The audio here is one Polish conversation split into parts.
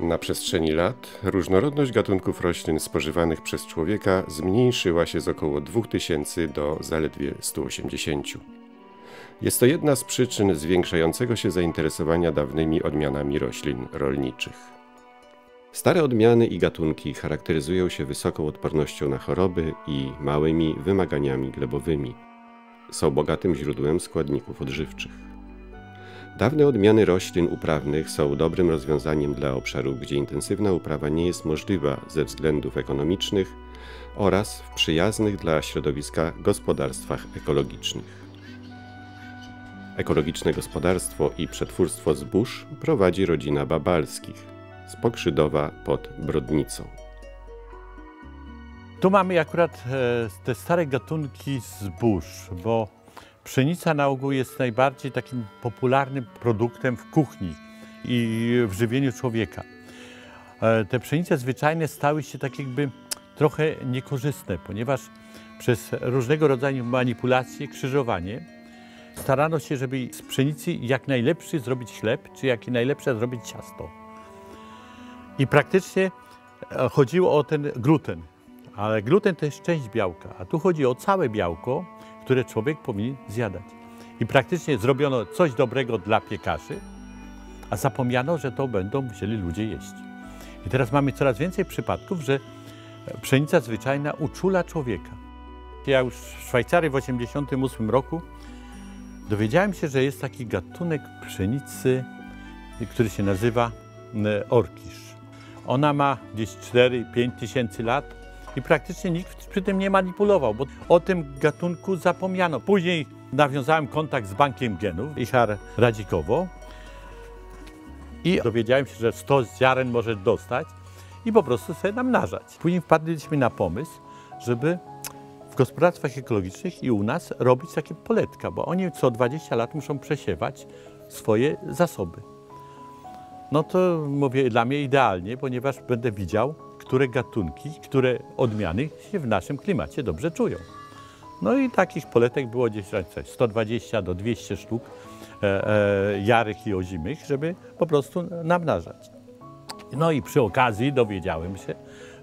Na przestrzeni lat różnorodność gatunków roślin spożywanych przez człowieka zmniejszyła się z około 2000 do zaledwie 180. Jest to jedna z przyczyn zwiększającego się zainteresowania dawnymi odmianami roślin rolniczych. Stare odmiany i gatunki charakteryzują się wysoką odpornością na choroby i małymi wymaganiami glebowymi. Są bogatym źródłem składników odżywczych. Dawne odmiany roślin uprawnych są dobrym rozwiązaniem dla obszarów, gdzie intensywna uprawa nie jest możliwa ze względów ekonomicznych oraz w przyjaznych dla środowiska gospodarstwach ekologicznych. Ekologiczne gospodarstwo i przetwórstwo zbóż prowadzi rodzina Babalskich z Pokrzydowa pod Brodnicą. Tu mamy akurat e, te stare gatunki zbóż, bo pszenica na ogół jest najbardziej takim popularnym produktem w kuchni i w żywieniu człowieka. E, te pszenice zwyczajne stały się tak jakby trochę niekorzystne, ponieważ przez różnego rodzaju manipulacje, krzyżowanie starano się, żeby z pszenicy jak najlepszy zrobić chleb, czy jak najlepsze zrobić ciasto. I praktycznie e, chodziło o ten gluten. Ale gluten to jest część białka, a tu chodzi o całe białko, które człowiek powinien zjadać. I praktycznie zrobiono coś dobrego dla piekarzy, a zapomniano, że to będą musieli ludzie jeść. I teraz mamy coraz więcej przypadków, że pszenica zwyczajna uczula człowieka. Ja już w Szwajcarii w 1988 roku dowiedziałem się, że jest taki gatunek pszenicy, który się nazywa orkisz. Ona ma gdzieś 4-5 tysięcy lat i praktycznie nikt przy tym nie manipulował, bo o tym gatunku zapomniano. Później nawiązałem kontakt z Bankiem Genów, Ichar Radzikowo i dowiedziałem się, że 100 ziaren może dostać i po prostu sobie namnażać. Później wpadliśmy na pomysł, żeby w gospodarstwach ekologicznych i u nas robić takie poletka, bo oni co 20 lat muszą przesiewać swoje zasoby. No to mówię dla mnie idealnie, ponieważ będę widział, które gatunki, które odmiany się w naszym klimacie dobrze czują. No i takich poletek było gdzieś 120 do 200 sztuk e, e, jarych i ozimych, żeby po prostu namnażać. No i przy okazji dowiedziałem się,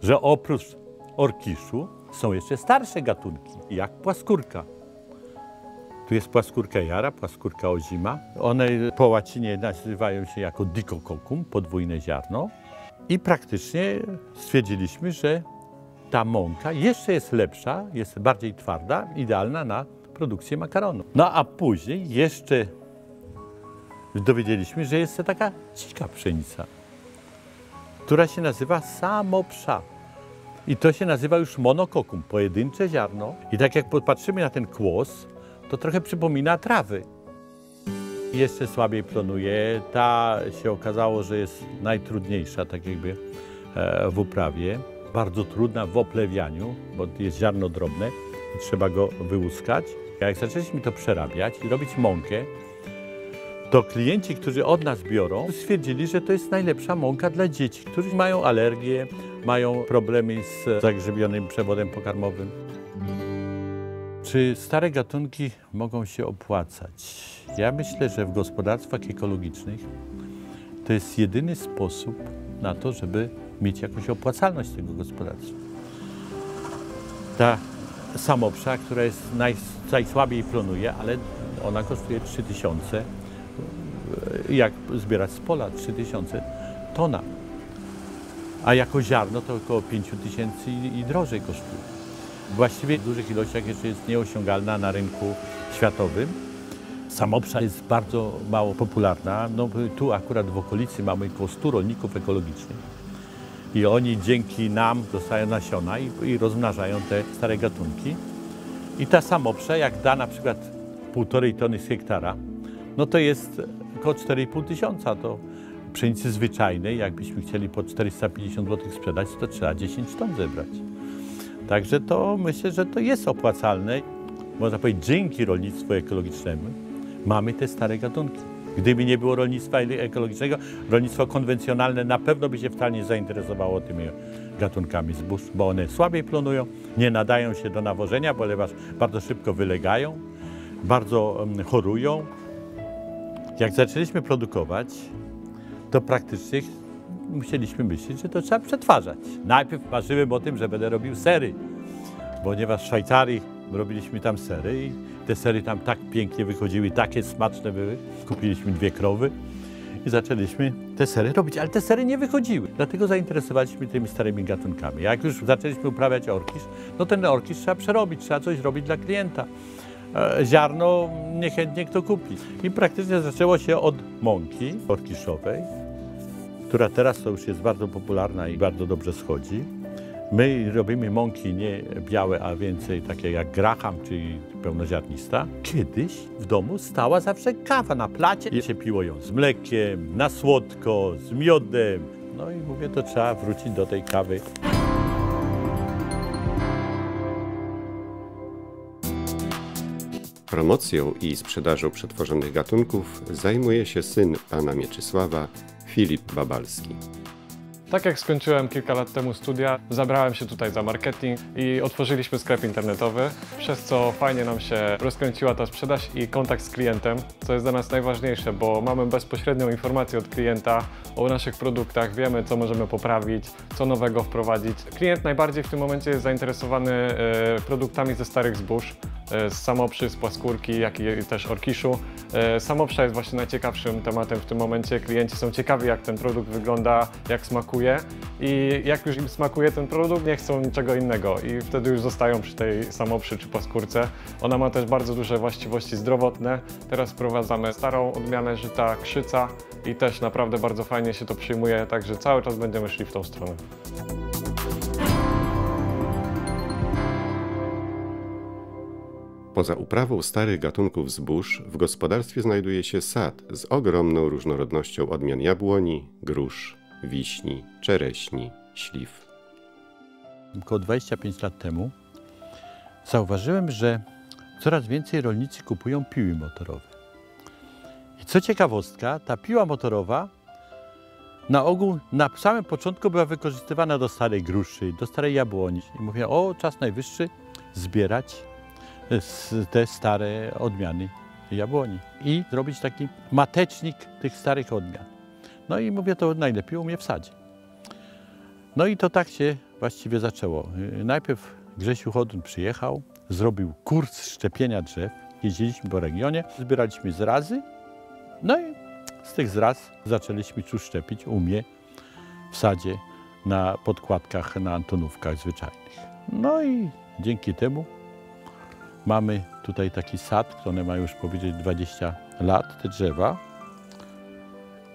że oprócz orkiszu są jeszcze starsze gatunki, jak płaskórka. Tu jest płaskórka jara, płaskórka ozima. One po łacinie nazywają się jako dicococum, podwójne ziarno. I praktycznie stwierdziliśmy, że ta mąka jeszcze jest lepsza, jest bardziej twarda, idealna na produkcję makaronu. No a później jeszcze dowiedzieliśmy, że jest to taka dzika pszenica, która się nazywa samopsza. I to się nazywa już monokokum, pojedyncze ziarno. I tak jak popatrzymy na ten kłos, to trochę przypomina trawy. Jeszcze słabiej plonuje. Ta się okazało, że jest najtrudniejsza, tak jakby e, w uprawie. Bardzo trudna w oplewianiu, bo jest ziarno drobne i trzeba go wyłuskać. Jak zaczęliśmy to przerabiać i robić mąkę, to klienci, którzy od nas biorą, stwierdzili, że to jest najlepsza mąka dla dzieci, którzy mają alergie, mają problemy z zagrzebionym przewodem pokarmowym. Czy stare gatunki mogą się opłacać? Ja myślę, że w gospodarstwach ekologicznych to jest jedyny sposób na to, żeby mieć jakąś opłacalność tego gospodarstwa. Ta samopsza, która jest naj, najsłabiej plonuje, ale ona kosztuje 3000, jak zbierać z pola, 3000 tona. A jako ziarno to około 5000 i, i drożej kosztuje właściwie w dużych ilościach jeszcze jest nieosiągalna na rynku światowym. Samopsza jest bardzo mało popularna. No, tu akurat w okolicy mamy około 100 rolników ekologicznych. I oni dzięki nam dostają nasiona i, i rozmnażają te stare gatunki. I ta samopsza, jak da na przykład półtorej tony z hektara, no to jest około 4,5 tysiąca. To pszenicy zwyczajnej, jakbyśmy chcieli po 450 zł sprzedać, to trzeba 10 ton zebrać. Także to myślę, że to jest opłacalne. Można powiedzieć, dzięki rolnictwu ekologicznemu mamy te stare gatunki. Gdyby nie było rolnictwa ekologicznego, rolnictwo konwencjonalne na pewno by się wcale nie zainteresowało tymi gatunkami zbóż, bo one słabiej plonują, nie nadają się do nawożenia, ponieważ bardzo szybko wylegają, bardzo chorują. Jak zaczęliśmy produkować, to praktycznie musieliśmy myśleć, że to trzeba przetwarzać. Najpierw marzyłem o tym, że będę robił sery, ponieważ w Szwajcarii robiliśmy tam sery i te sery tam tak pięknie wychodziły, takie smaczne były. Kupiliśmy dwie krowy i zaczęliśmy te sery robić, ale te sery nie wychodziły. Dlatego zainteresowaliśmy tymi starymi gatunkami. Jak już zaczęliśmy uprawiać orkisz, no ten orkisz trzeba przerobić, trzeba coś robić dla klienta. E, Ziarno niechętnie kto kupi. I praktycznie zaczęło się od mąki orkiszowej, która teraz to już jest bardzo popularna i bardzo dobrze schodzi. My robimy mąki nie białe, a więcej takie jak graham, czyli pełnoziarnista. Kiedyś w domu stała zawsze kawa na placie i się piło ją z mlekiem, na słodko, z miodem. No i mówię, to trzeba wrócić do tej kawy. Promocją i sprzedażą przetworzonych gatunków zajmuje się syn pana Mieczysława, Filip Babalski. Tak jak skończyłem kilka lat temu studia, zabrałem się tutaj za marketing i otworzyliśmy sklep internetowy, przez co fajnie nam się rozkręciła ta sprzedaż i kontakt z klientem, co jest dla nas najważniejsze, bo mamy bezpośrednią informację od klienta o naszych produktach, wiemy co możemy poprawić, co nowego wprowadzić. Klient najbardziej w tym momencie jest zainteresowany e, produktami ze starych zbóż, samoprzy, z płaskórki, jak i też orkiszu. E, Samoprza jest właśnie najciekawszym tematem w tym momencie. Klienci są ciekawi jak ten produkt wygląda, jak smakuje i jak już im smakuje ten produkt, nie chcą niczego innego i wtedy już zostają przy tej samoprzy czy płaskórce. Ona ma też bardzo duże właściwości zdrowotne. Teraz wprowadzamy starą odmianę żyta krzyca i też naprawdę bardzo fajnie się to przyjmuje, także cały czas będziemy szli w tą stronę. Poza uprawą starych gatunków zbóż w gospodarstwie znajduje się sad z ogromną różnorodnością odmian jabłoni, grusz, wiśni, czereśni, śliw. Około 25 lat temu zauważyłem, że coraz więcej rolnicy kupują piły motorowe. I co ciekawostka, ta piła motorowa na ogół na samym początku była wykorzystywana do starej gruszy, do starej jabłoni. I mówię, o, czas najwyższy zbierać te stare odmiany jabłoni i zrobić taki matecznik tych starych odmian. No i mówię, to najlepiej u mnie w sadzie. No i to tak się właściwie zaczęło. Najpierw Grzesiu Chodun przyjechał, zrobił kurs szczepienia drzew. Jeździliśmy po regionie, zbieraliśmy zrazy. No i z tych zraz zaczęliśmy już szczepić u mnie w sadzie na podkładkach, na antonówkach zwyczajnych. No i dzięki temu mamy tutaj taki sad, one mają już powiedzieć 20 lat, te drzewa.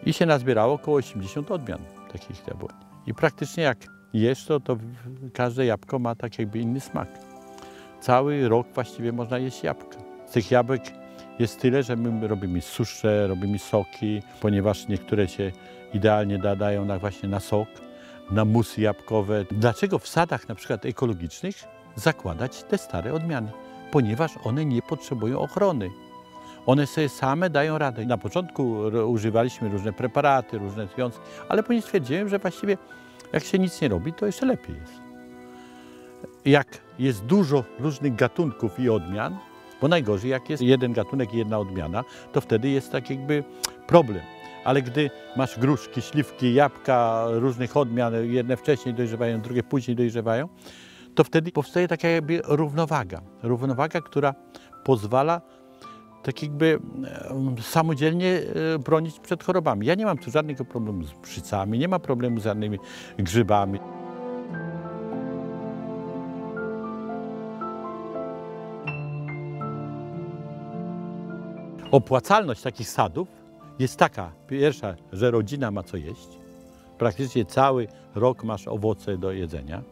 I się nazbierało około 80 odmian takich jabłoni. I praktycznie jak jesz to, to każde jabłko ma tak jakby inny smak. Cały rok właściwie można jeść jabłka. Z tych jabłek jest tyle, że my robimy susze, robimy soki, ponieważ niektóre się idealnie nadają na właśnie na sok, na musy jabłkowe. Dlaczego w sadach na przykład ekologicznych zakładać te stare odmiany? Ponieważ one nie potrzebują ochrony. One sobie same dają radę. Na początku używaliśmy różne preparaty, różne związki, ale później stwierdziłem, że właściwie jak się nic nie robi, to jeszcze lepiej jest. Jak jest dużo różnych gatunków i odmian, bo najgorzej jak jest jeden gatunek i jedna odmiana, to wtedy jest tak jakby problem. Ale gdy masz gruszki, śliwki, jabłka różnych odmian, jedne wcześniej dojrzewają, drugie później dojrzewają, to wtedy powstaje taka jakby równowaga. Równowaga, która pozwala tak jakby samodzielnie e, bronić przed chorobami. Ja nie mam tu żadnego problemu z pszycami, nie ma problemu z żadnymi grzybami. Opłacalność takich sadów jest taka, pierwsza, że rodzina ma co jeść. Praktycznie cały rok masz owoce do jedzenia.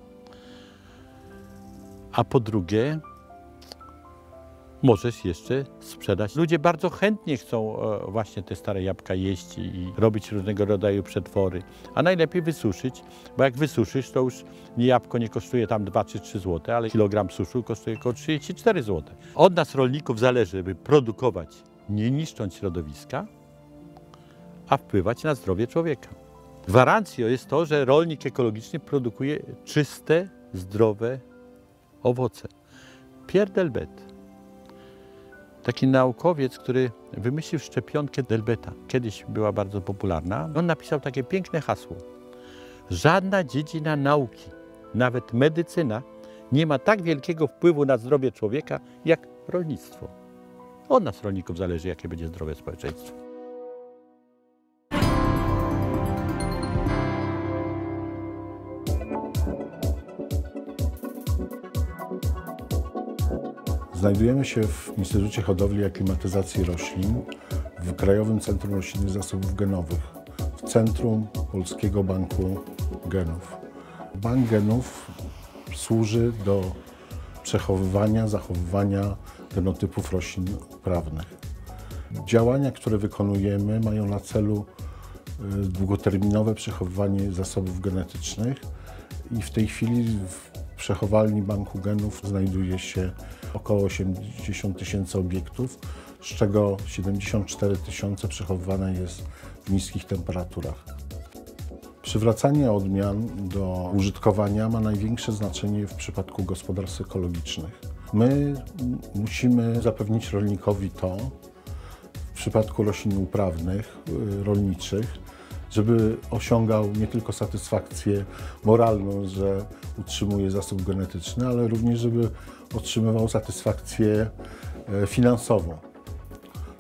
A po drugie, możesz jeszcze sprzedać. Ludzie bardzo chętnie chcą e, właśnie te stare jabłka jeść i- robić różnego rodzaju przetwory. A najlepiej wysuszyć, bo jak wysuszysz, to już jabłko nie kosztuje tam 2 czy 3 zł, ale kilogram suszu kosztuje około 34 zł. Od nas rolników zależy, żeby produkować nie niszcząc środowiska, a wpływać na zdrowie człowieka. Gwarancją jest to, że rolnik ekologiczny produkuje czyste, zdrowe owoce. Pierre Delbet, taki naukowiec, który wymyślił szczepionkę Delbeta, kiedyś była bardzo popularna, on napisał takie piękne hasło. Żadna dziedzina nauki, nawet medycyna, nie ma tak wielkiego wpływu na zdrowie człowieka jak rolnictwo. Od nas, rolników, zależy, jakie będzie zdrowe społeczeństwo. Znajdujemy się w Instytucie Hodowli i Aklimatyzacji Roślin w Krajowym Centrum Roślinnych Zasobów Genowych, w centrum Polskiego Banku Genów. Bank Genów służy do przechowywania, zachowywania genotypów roślin uprawnych. Działania, które wykonujemy, mają na celu y, długoterminowe przechowywanie zasobów genetycznych i w tej chwili przechowalni Banku Genów znajduje się około 80 tysięcy obiektów, z czego 74 tysiące przechowywane jest w niskich temperaturach. Przywracanie odmian do użytkowania ma największe znaczenie w przypadku gospodarstw ekologicznych. My musimy zapewnić rolnikowi to, w przypadku roślin uprawnych, y, rolniczych, żeby osiągał nie tylko satysfakcję moralną, że utrzymuje zasób genetyczny, ale również, żeby otrzymywał satysfakcję e, finansową.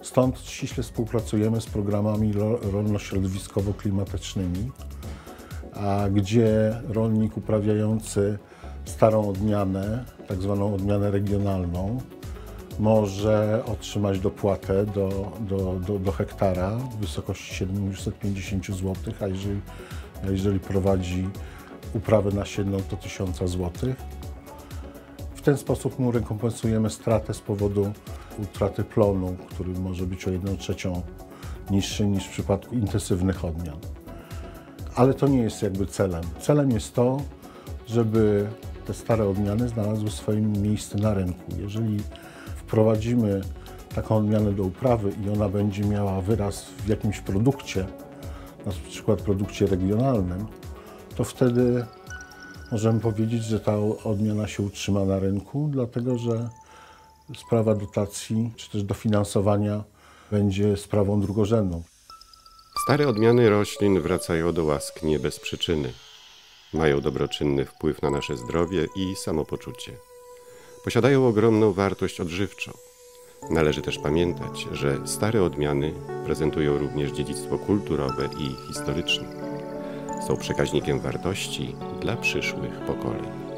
Stąd ściśle współpracujemy z programami rolno-środowiskowo-klimatycznymi, gdzie rolnik uprawiający starą odmianę, tak zwaną odmianę regionalną, może otrzymać dopłatę do, do, do, do hektara w wysokości 750 zł, a jeżeli, a jeżeli prowadzi uprawę nasienną to 1000 zł. W ten sposób mu rekompensujemy stratę z powodu utraty plonu, który może być o 1 trzecią niższy niż w przypadku intensywnych odmian. Ale to nie jest jakby celem. Celem jest to, żeby te stare odmiany znalazły swoje miejsce na rynku. Jeżeli wprowadzimy taką odmianę do uprawy i ona będzie miała wyraz w jakimś produkcie, na przykład produkcie regionalnym, to wtedy możemy powiedzieć, że ta odmiana się utrzyma na rynku, dlatego że sprawa dotacji czy też dofinansowania będzie sprawą drugorzędną. Stare odmiany roślin wracają do łask nie bez przyczyny. Mają dobroczynny wpływ na nasze zdrowie i samopoczucie. Posiadają ogromną wartość odżywczą. Należy też pamiętać, że stare odmiany prezentują również dziedzictwo kulturowe i historyczne. Są przekaźnikiem wartości dla przyszłych pokoleń.